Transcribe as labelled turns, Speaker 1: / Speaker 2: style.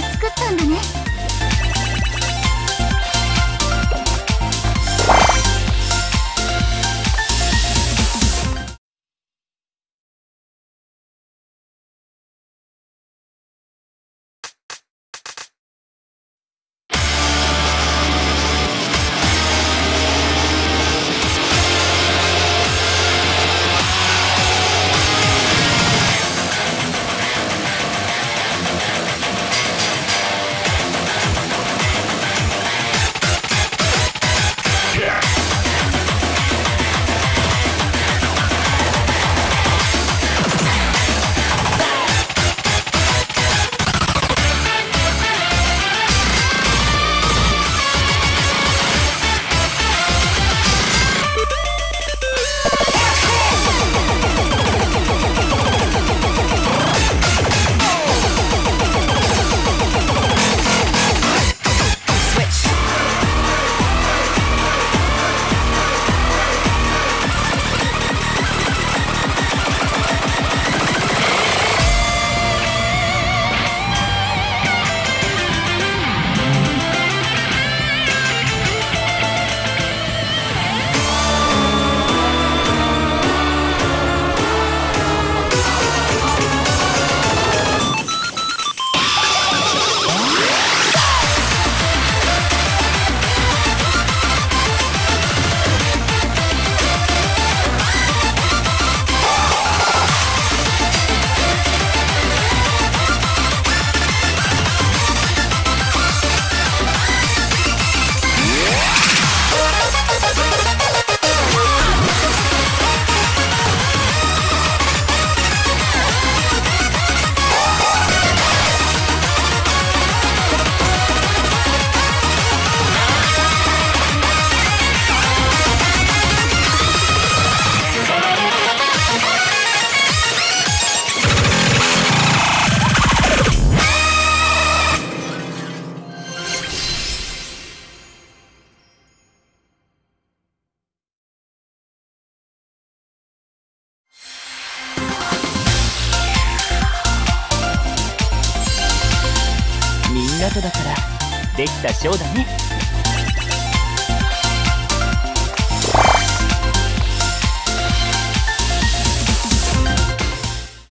Speaker 1: が作ったんだね。
Speaker 2: 港だから。できたショーだね。